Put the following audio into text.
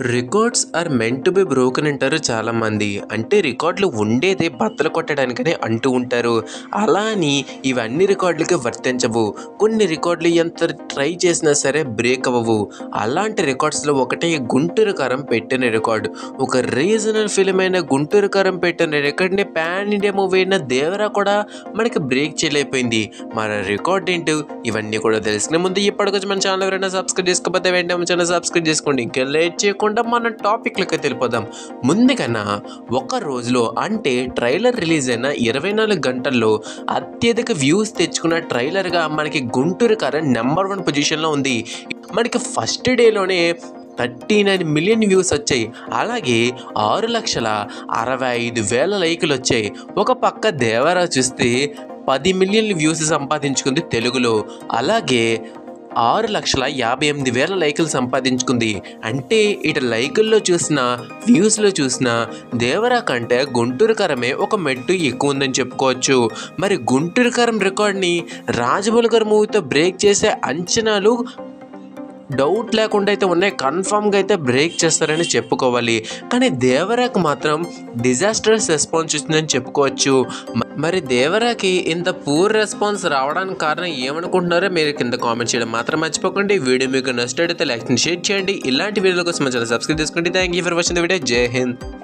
Records are meant to be broken అంటారు చాలామంది. అంటే రికార్డులు ఉండేదే బద్దలు కొట్టడానికనే అంటూ ఉంటారు. అలా అని ఇవన్నీ రికార్డులకి వర్తించవు. కొన్ని రికార్డులు ఎంత ట్రై చేసినా సరే బ్రేక్ అవ్వవు. అలాంటి రికార్డ్స్లో ఒకటే గుంటూరు కారం పెట్టిన రికార్డు. ఒక రీజనల్ ఫిలిం అయిన గుంటూరు కారం పెట్టిన రికార్డ్ని ప్యాన్ ఇండియా మూవీ అయిన దేవరా కూడా మనకి బ్రేక్ చేయలేకపోయింది. మన రికార్డ్ ఏంటో ఇవన్నీ కూడా తెలుసుకునే ముందు ఇప్పటికొచ్చి మన ఛానల్ ఎవరైనా సబ్స్క్రైబ్ చేసుకోకపోతే వెంటనే మన ఛానల్ సబ్స్క్రైబ్ చేసుకోండి. ఇంకా లేట్ చేయకుండా మన టాపిక్లకి తెలిపోదాం ముందుకన్నా ఒక రోజులో అంటే ట్రైలర్ రిలీజ్ అయిన ఇరవై నాలుగు గంటల్లో అత్యధిక వ్యూస్ తెచ్చుకున్న ట్రైలర్గా మనకి గుంటూరు కారం నెంబర్ వన్ పొజిషన్లో ఉంది. మనకి ఫస్ట్ డేలోనే థర్టీ నైన్ మిలియన్ వ్యూస్ వచ్చాయి. అలాగే ఆరు లక్షల అరవై ఐదు వేల లైకులు వచ్చాయి. ఒక పక్క దేవరా చూస్తే పది మిలియన్ వ్యూస్ సంపాదించుకుంది తెలుగులో. అలాగే ఆరు లక్షల యాభై ఎనిమిది వేల లైకులు సంపాదించుకుంది. అంటే ఇటు లైకుల్లో చూసినా వ్యూస్లో చూసినా దేవరా కంటే గుంటూరు కరమే ఒక మెట్టు ఎక్కువ ఉందని చెప్పుకోవచ్చు. మరి గుంటూరు కరం రికార్డ్ని రాజమౌళి గారి మూవీతో బ్రేక్ చేసే అంచనాలు డౌట్ లేకుండా అయితే ఉన్నాయి. కన్ఫామ్గా అయితే బ్రేక్ చేస్తారని చెప్పుకోవాలి. కానీ దేవరాకి మాత్రం డిజాస్టర్స్ రెస్పాన్స్ ఇస్తుందని చెప్పుకోవచ్చు. మరి దేవరాకి ఇంత పూర్ రెస్పాన్స్ రావడానికి కారణం ఏమనుకుంటున్నారో మీరు కింద కామెంట్ చేయడం మాత్రం మర్చిపోకండి. వీడియో మీకు నచ్చినట్టయితే లైక్ షేర్ చేయండి. ఇలాంటి వీడియోల కోసం మన ఛానల్ సబ్స్క్రైబ్ చేసుకోండి. Thank you for watching the video జై హింద్